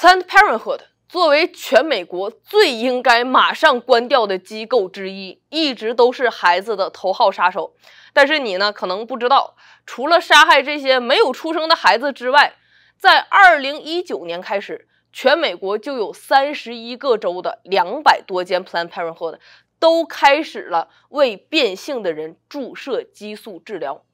Planned Parenthood 作为全美国最应该马上关掉的机构之一，一直都是孩子的头号杀手。但是你呢，可能不知道，除了杀害这些没有出生的孩子之外，在二零一九年开始，全美国就有三十一个州的两百多间 Planned Parenthood 都开始了为变性的人注射激素治疗。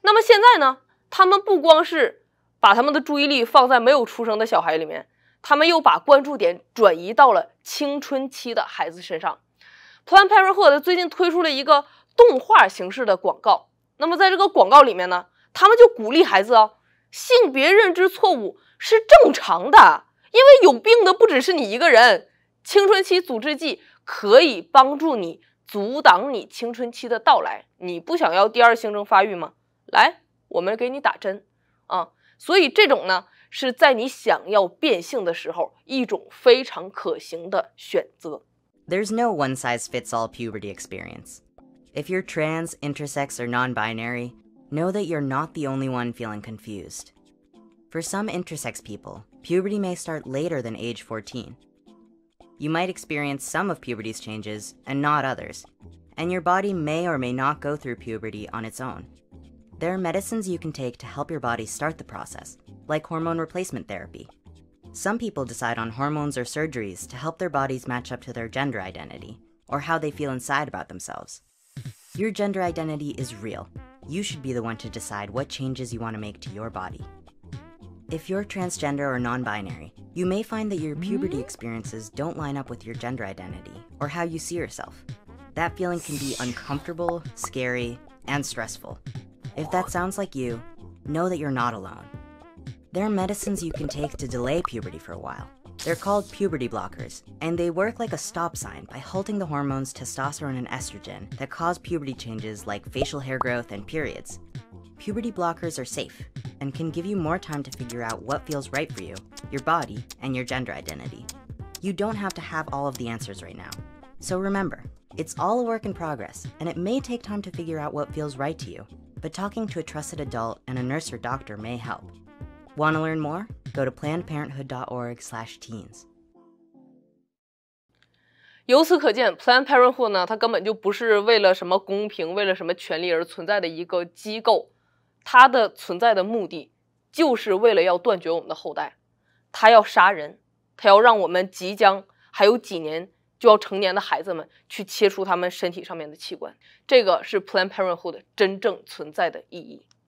那么现在呢，他们不光是把他们的注意力放在没有出生的小孩里面，他们又把关注点转移到了青春期的孩子身上。Plan Parenthood 最近推出了一个动画形式的广告。那么在这个广告里面呢，他们就鼓励孩子哦，性别认知错误是正常的，因为有病的不只是你一个人。青春期阻滞剂可以帮助你阻挡你青春期的到来。你不想要第二性征发育吗？来，我们给你打针啊。所以这种呢，是在你想要变性的时候一种非常可行的选择。 There's no one size fits all puberty experience. If you're trans, intersex, or non binary, know that you're not the only one feeling confused. For some intersex people, puberty may start later than age 14. You might experience some of puberty's changes and not others, and your body may or may not go through puberty on its own. There are medicines you can take to help your body start the process, like hormone replacement therapy. Some people decide on hormones or surgeries to help their bodies match up to their gender identity, or how they feel inside about themselves. Your gender identity is real. You should be the one to decide what changes you want to make to your body. If you're transgender or non binary, you may find that your puberty hmm? experiences don't line up with your gender identity or how you see yourself. That feeling can be uncomfortable, scary, and stressful. If that sounds like you, know that you're not alone. There are medicines you can take to delay puberty for a while. They're called puberty blockers, and they work like a stop sign by halting the hormones testosterone and estrogen that cause puberty changes like facial hair growth and periods. Puberty blockers are safe and can give you more time to figure out what feels right for you, your body, and your gender identity. You don't have to have all of the answers right now. So remember, it's all a work in progress, and it may take time to figure out what feels right to you, but talking to a trusted adult and a nurse or doctor may help. Want to learn more? Go to plannedparenthood.org/teens. 由此可见，Planned Parenthood 呢，它根本就不是为了什么公平、为了什么权利而存在的一个机构，它的存在的目的就是为了要断绝我们的后代，它要杀人，它要让我们即将还有几年就要成年的孩子们去切除他们身体上面的器官，这个是 Planned Parenthood 真正存在的意义。